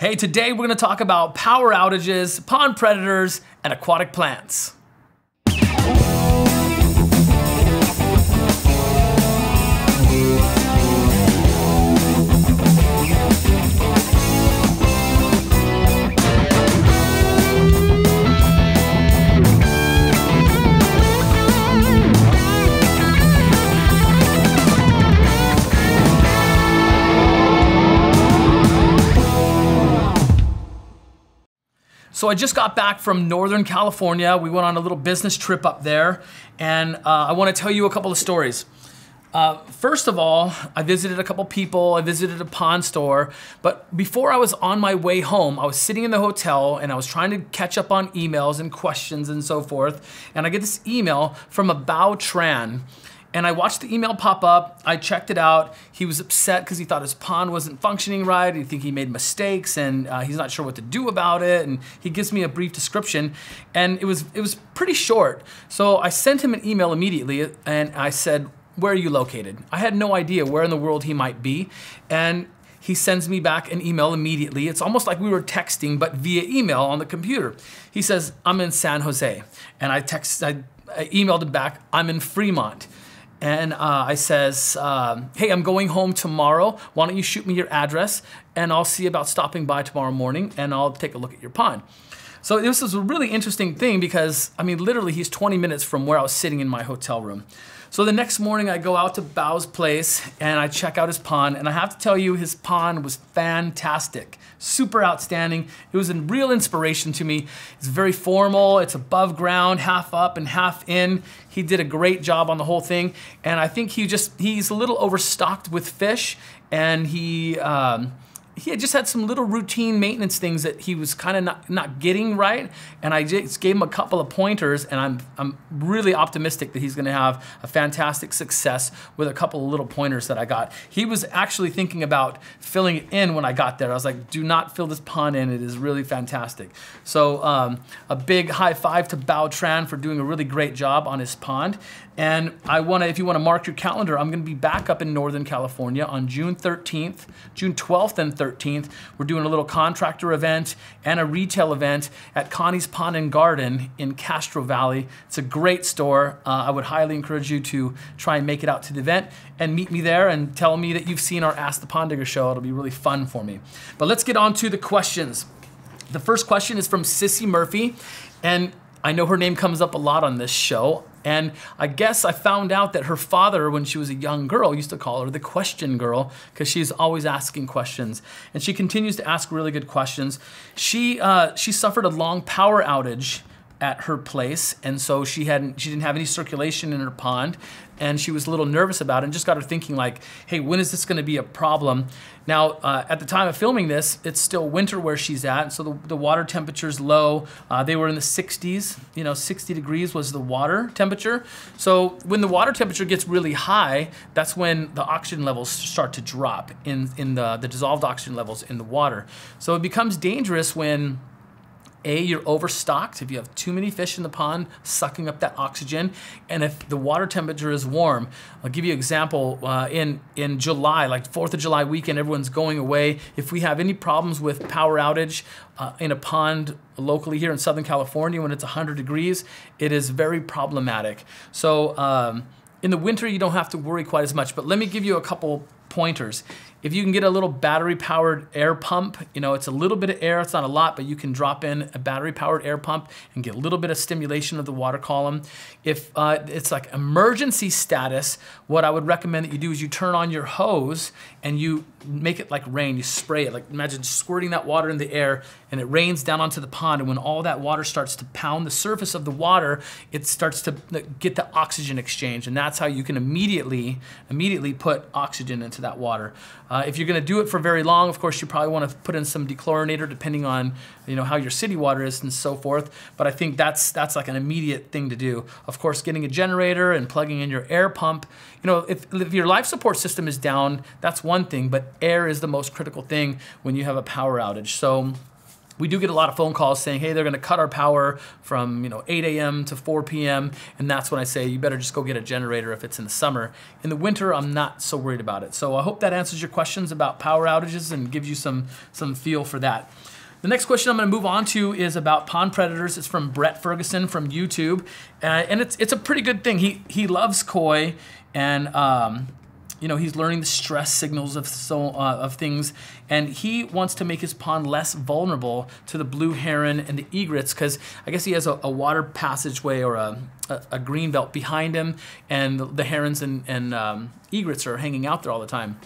Hey, today we're gonna talk about power outages, pond predators, and aquatic plants. So I just got back from Northern California. We went on a little business trip up there, and uh, I want to tell you a couple of stories. Uh, first of all, I visited a couple people, I visited a pawn store, but before I was on my way home, I was sitting in the hotel and I was trying to catch up on emails and questions and so forth, and I get this email from a Bao Tran. And I watched the email pop up. I checked it out. He was upset because he thought his pond wasn't functioning right. He think he made mistakes, and uh, he's not sure what to do about it. And he gives me a brief description, and it was it was pretty short. So I sent him an email immediately, and I said, "Where are you located?" I had no idea where in the world he might be, and he sends me back an email immediately. It's almost like we were texting, but via email on the computer. He says, "I'm in San Jose," and I text I, I emailed him back, "I'm in Fremont." And uh, I says, um, "Hey, I'm going home tomorrow. Why don't you shoot me your address, and I'll see about stopping by tomorrow morning, and I'll take a look at your pond." So this is a really interesting thing because I mean, literally, he's 20 minutes from where I was sitting in my hotel room. So the next morning, I go out to Bao's place and I check out his pond, and I have to tell you, his pond was fantastic, super outstanding. It was a real inspiration to me. It's very formal. It's above ground, half up and half in. He did a great job on the whole thing, and I think he just he's a little overstocked with fish, and he. Um, he had just had some little routine maintenance things that he was kind of not, not getting right. And I just gave him a couple of pointers, and I'm, I'm really optimistic that he's going to have a fantastic success with a couple of little pointers that I got. He was actually thinking about filling it in when I got there. I was like, do not fill this pond in. It is really fantastic. So um, a big high five to Bao Tran for doing a really great job on his pond. And I want to, if you want to mark your calendar, I'm going to be back up in Northern California on June 13th, June 12th and 13th. We're doing a little contractor event and a retail event at Connie's Pond and Garden in Castro Valley. It's a great store. Uh, I would highly encourage you to try and make it out to the event and meet me there and tell me that you've seen our Ask the Pond Digger show. It'll be really fun for me. But let's get on to the questions. The first question is from Sissy Murphy, and I know her name comes up a lot on this show. And I guess I found out that her father, when she was a young girl, used to call her the question girl because she's always asking questions. And she continues to ask really good questions. She, uh, she suffered a long power outage at her place, and so she hadn't she didn't have any circulation in her pond, and she was a little nervous about it, and just got her thinking like, hey, when is this going to be a problem? Now, uh, at the time of filming this, it's still winter where she's at, so the, the water temperature's low. Uh, they were in the 60s, you know, 60 degrees was the water temperature. So when the water temperature gets really high, that's when the oxygen levels start to drop in in the the dissolved oxygen levels in the water. So it becomes dangerous when a, you're overstocked if you have too many fish in the pond sucking up that oxygen, and if the water temperature is warm. I'll give you an example. Uh, in, in July, like 4th of July weekend, everyone's going away. If we have any problems with power outage uh, in a pond locally here in Southern California when it's 100 degrees, it is very problematic. So um, in the winter, you don't have to worry quite as much, but let me give you a couple pointers. If you can get a little battery powered air pump, you know, it's a little bit of air, it's not a lot, but you can drop in a battery powered air pump and get a little bit of stimulation of the water column. If uh, it's like emergency status, what I would recommend that you do is you turn on your hose and you make it like rain, you spray it. Like imagine squirting that water in the air and it rains down onto the pond. And when all that water starts to pound the surface of the water, it starts to get the oxygen exchange. And that's how you can immediately, immediately put oxygen into that water. Uh, if you're going to do it for very long, of course, you probably want to put in some dechlorinator, depending on you know how your city water is and so forth. But I think that's that's like an immediate thing to do. Of course, getting a generator and plugging in your air pump. You know, if, if your life support system is down, that's one thing. But air is the most critical thing when you have a power outage. So we do get a lot of phone calls saying, hey, they're going to cut our power from you know 8 a.m. to 4 p.m. And that's when I say you better just go get a generator if it's in the summer. In the winter, I'm not so worried about it. So I hope that answers your questions about power outages and gives you some some feel for that. The next question I'm going to move on to is about pond predators. It's from Brett Ferguson from YouTube, uh, and it's it's a pretty good thing. He he loves koi, and um, you know he's learning the stress signals of so uh, of things and he wants to make his pond less vulnerable to the blue heron and the egrets because i guess he has a, a water passageway or a, a, a, green belt behind him and the, the herons and, and um, egrets are hanging out there all the time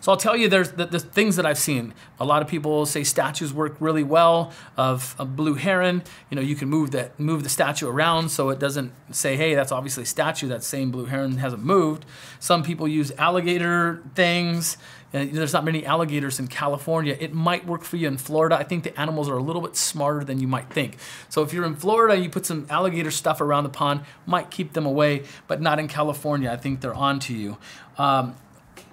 so I'll tell you, there's the, the, things that I've seen. A lot of people say statues work really well of a blue heron. You know, you can move the move the statue around so it doesn't say, hey, that's obviously a statue. That same blue heron hasn't moved. Some people use alligator things. And there's not many alligators in California. It might work for you in Florida. I think the animals are a little bit smarter than you might think. So if you're in Florida, you put some alligator stuff around the pond, might keep them away, but not in California. I think they're on to you. Um,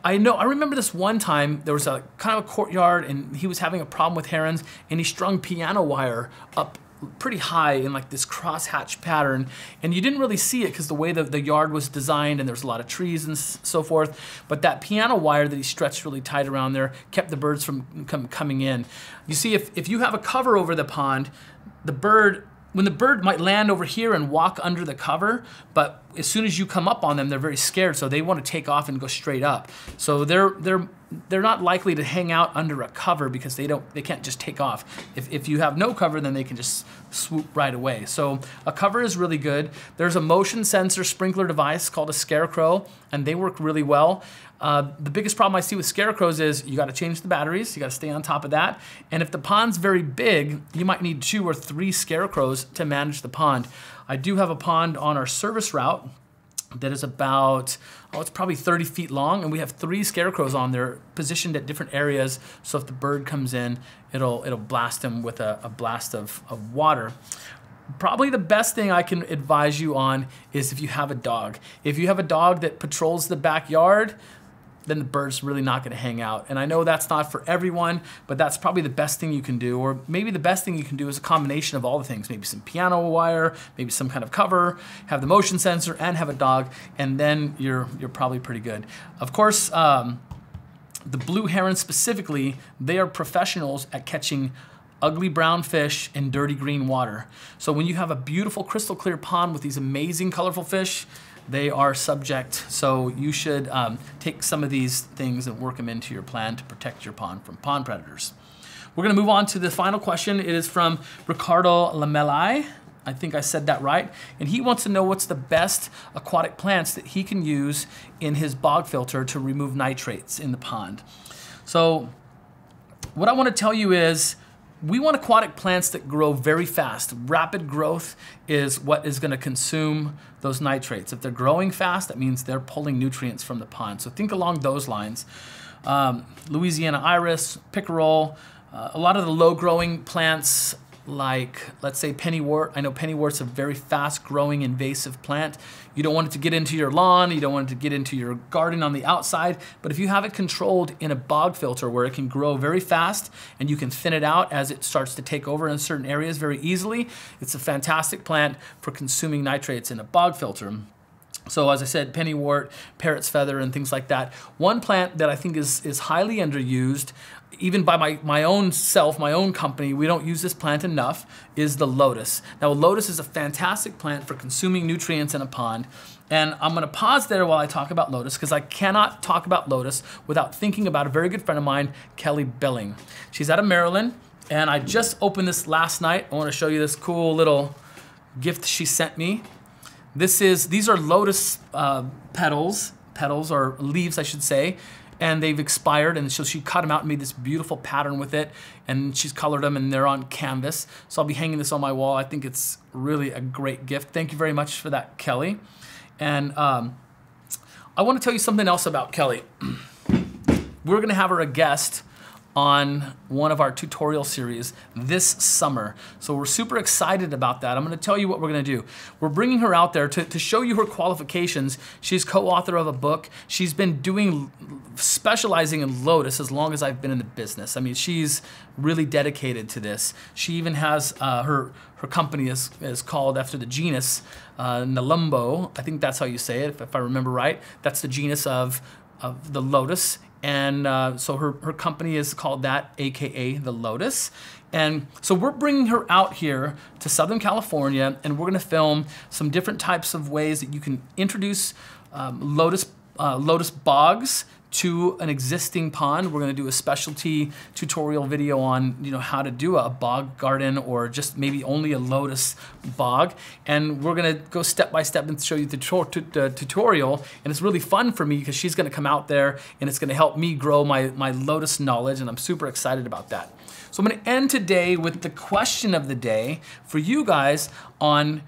I know, I remember this one time, there was a kind of a courtyard and he was having a problem with herons and he strung piano wire up pretty high in like this crosshatch pattern and you didn't really see it because the way that the yard was designed and there's a lot of trees and so forth but that piano wire that he stretched really tight around there kept the birds from come, coming in. You see if, if you have a cover over the pond the bird when the bird might land over here and walk under the cover, but as soon as you come up on them, they're very scared, so they want to take off and go straight up. So they're they're they're not likely to hang out under a cover because they don't they can't just take off. If, if you have no cover, then they can just swoop right away. So a cover is really good. There's a motion sensor sprinkler device called a Scarecrow, and they work really well. Uh, the biggest problem I see with scarecrows is you got to change the batteries, you got to stay on top of that. And if the pond's very big, you might need two or three scarecrows to manage the pond. I do have a pond on our service route that is about, oh, it's probably 30 feet long, and we have three scarecrows on there positioned at different areas. So if the bird comes in, it'll it'll blast him with a, a blast of, of water probably the best thing I can advise you on is if you have a dog. If you have a dog that patrols the backyard, then the bird's really not going to hang out. And I know that's not for everyone, but that's probably the best thing you can do. Or maybe the best thing you can do is a combination of all the things. Maybe some piano wire, maybe some kind of cover, have the motion sensor, and have a dog, and then you're you're probably pretty good. Of course, um, the blue heron specifically, they are professionals at catching ugly brown fish in dirty green water. So when you have a beautiful crystal clear pond with these amazing colorful fish, they are subject. So you should um, take some of these things and work them into your plan to protect your pond from pond predators. We're gonna move on to the final question. It is from Ricardo Lamelai. I think I said that right. And he wants to know what's the best aquatic plants that he can use in his bog filter to remove nitrates in the pond. So what I wanna tell you is, we want aquatic plants that grow very fast. Rapid growth is what is going to consume those nitrates. If they're growing fast, that means they're pulling nutrients from the pond. So think along those lines. Um, Louisiana iris, pickerel, uh, a lot of the low growing plants like let's say pennywort. I know pennywort's a very fast growing invasive plant. You don't want it to get into your lawn, you don't want it to get into your garden on the outside, but if you have it controlled in a bog filter where it can grow very fast and you can thin it out as it starts to take over in certain areas very easily, it's a fantastic plant for consuming nitrates in a bog filter. So as I said, pennywort, parrot's feather, and things like that. One plant that I think is, is highly underused even by my, my own self, my own company, we don't use this plant enough, is the lotus. Now, lotus is a fantastic plant for consuming nutrients in a pond. And I'm gonna pause there while I talk about lotus because I cannot talk about lotus without thinking about a very good friend of mine, Kelly Billing. She's out of Maryland, and I just opened this last night. I wanna show you this cool little gift she sent me. This is, these are lotus uh, petals, petals or leaves, I should say and they've expired and so she cut them out and made this beautiful pattern with it and she's colored them and they're on canvas. So I'll be hanging this on my wall. I think it's really a great gift. Thank you very much for that Kelly. And um, I want to tell you something else about Kelly. We're gonna have her a guest on one of our tutorial series this summer. So we're super excited about that. I'm gonna tell you what we're gonna do. We're bringing her out there to, to show you her qualifications. She's co-author of a book. She's been doing, specializing in Lotus as long as I've been in the business. I mean, she's really dedicated to this. She even has uh, her, her company is, is called after the genus uh, Nelumbo. I think that's how you say it, if, if I remember right. That's the genus of, of the lotus and uh, so her, her company is called that, AKA The Lotus. And so we're bringing her out here to Southern California, and we're gonna film some different types of ways that you can introduce um, lotus, uh, lotus bogs to an existing pond. We're gonna do a specialty tutorial video on you know how to do a bog garden or just maybe only a lotus bog. And we're gonna go step by step and show you the tutorial. And it's really fun for me because she's gonna come out there and it's gonna help me grow my, my lotus knowledge and I'm super excited about that. So I'm gonna end today with the question of the day for you guys on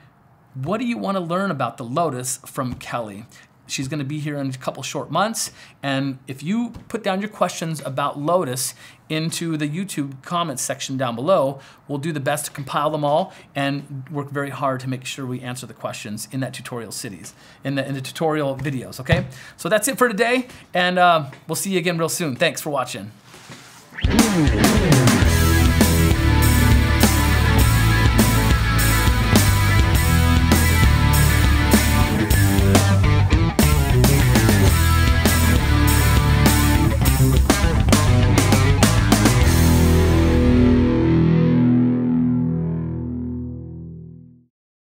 what do you want to learn about the lotus from Kelly? She's going to be here in a couple short months. And if you put down your questions about Lotus into the YouTube comments section down below, we'll do the best to compile them all and work very hard to make sure we answer the questions in that tutorial cities, in the, in the tutorial videos, okay? So that's it for today, and uh, we'll see you again real soon. Thanks for watching.